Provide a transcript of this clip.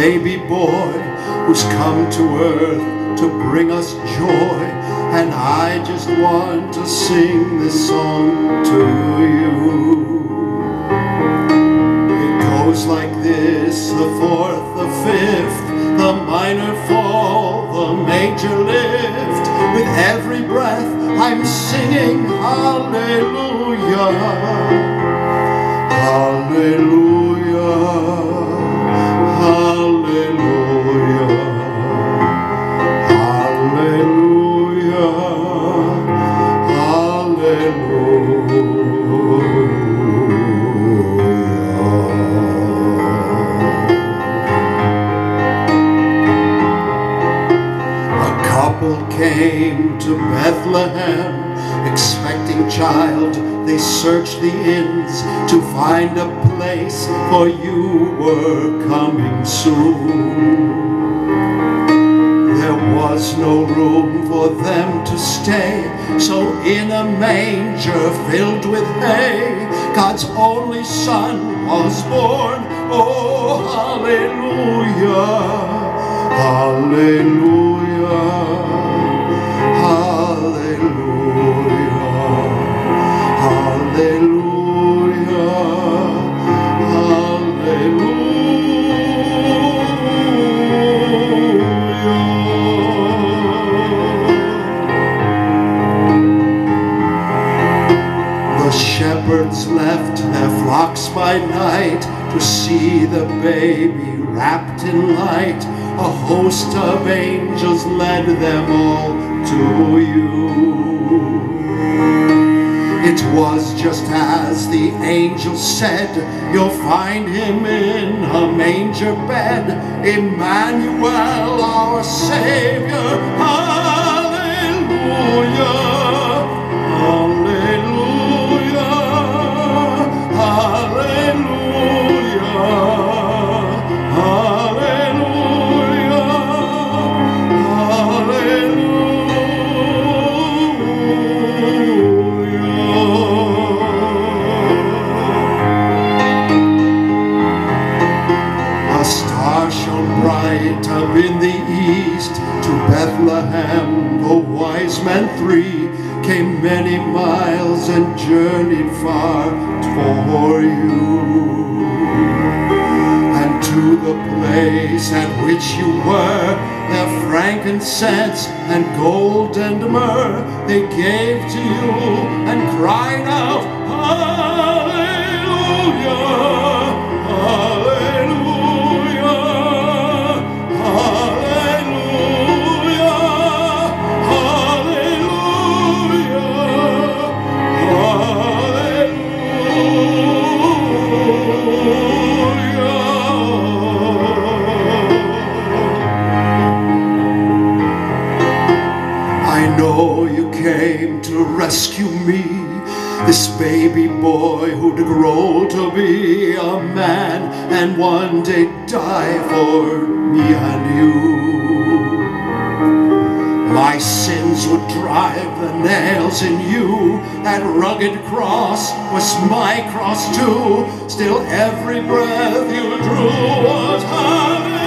baby boy who's come to earth to bring us joy. And I just want to sing this song to you. It goes like this the fourth the fifth the minor fall the major lift. With every breath I'm singing hallelujah. Hallelujah. A couple came to Bethlehem, expecting child. They searched the inns to find a place, for you were coming soon. There was no room for them to stay, so in a manger filled with hay, God's only Son was born. Oh, hallelujah, hallelujah, to see the baby wrapped in light. A host of angels led them all to you. It was just as the angel said, You'll find him in a manger bed, Emmanuel, our Savior. Up in the east to Bethlehem. The wise men three came many miles and journeyed far for you. And to the place at which you were, their frankincense and gold and myrrh they gave to you and cried out, Hallelujah, I know you came to rescue me, this baby boy who'd grow to be a man and one day die for me and you. My sins would drive the nails in you. That rugged cross was my cross too. Still every breath you drew was hallelujah.